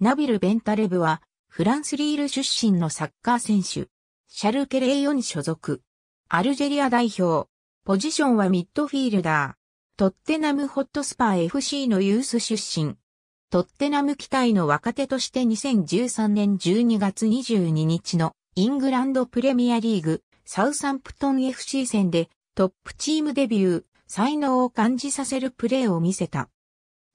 ナビル・ベンタレブは、フランスリール出身のサッカー選手。シャルケレイヨン所属。アルジェリア代表。ポジションはミッドフィールダー。トッテナムホットスパー FC のユース出身。トッテナム期待の若手として2013年12月22日のイングランドプレミアリーグサウサンプトン FC 戦でトップチームデビュー、才能を感じさせるプレーを見せた。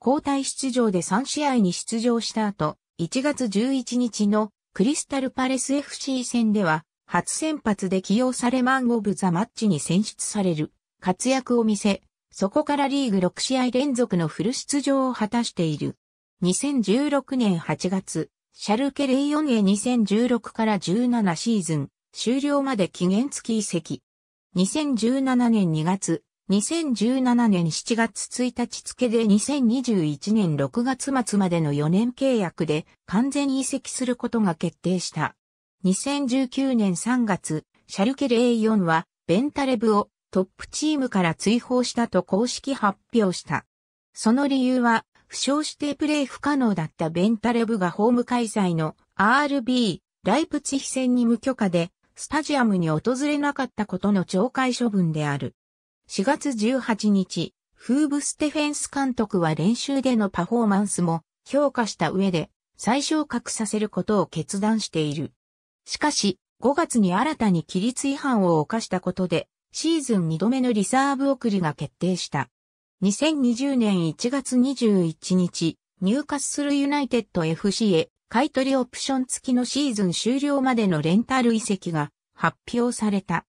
交代出場で3試合に出場した後、1月11日のクリスタルパレス FC 戦では初先発で起用されマンオブザマッチに選出される活躍を見せ、そこからリーグ6試合連続のフル出場を果たしている。2016年8月、シャルケレイヨンへ2016から17シーズン終了まで期限付き移籍。2017年2月、2017年7月1日付で2021年6月末までの4年契約で完全移籍することが決定した。2019年3月、シャルケレイヨンはベンタレブをトップチームから追放したと公式発表した。その理由は負傷してプレイ不可能だったベンタレブがホーム開催の RB ライプツヒ戦に無許可でスタジアムに訪れなかったことの懲戒処分である。4月18日、フーブ・ステフェンス監督は練習でのパフォーマンスも評価した上で再昇格させることを決断している。しかし、5月に新たに規律違反を犯したことで、シーズン2度目のリザーブ送りが決定した。2020年1月21日、ニューカッスルユナイテッド FC へ買取オプション付きのシーズン終了までのレンタル移籍が発表された。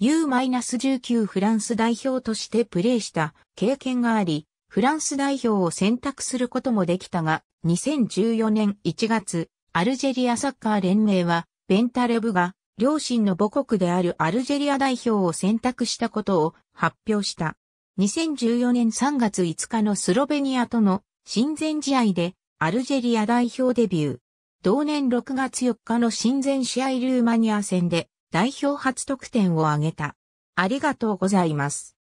U-19 フランス代表としてプレーした経験があり、フランス代表を選択することもできたが、2014年1月、アルジェリアサッカー連盟は、ベンタレブが両親の母国であるアルジェリア代表を選択したことを発表した。2014年3月5日のスロベニアとの親善試合でアルジェリア代表デビュー。同年6月4日の親善試合ルーマニア戦で代表初得点を挙げた。ありがとうございます。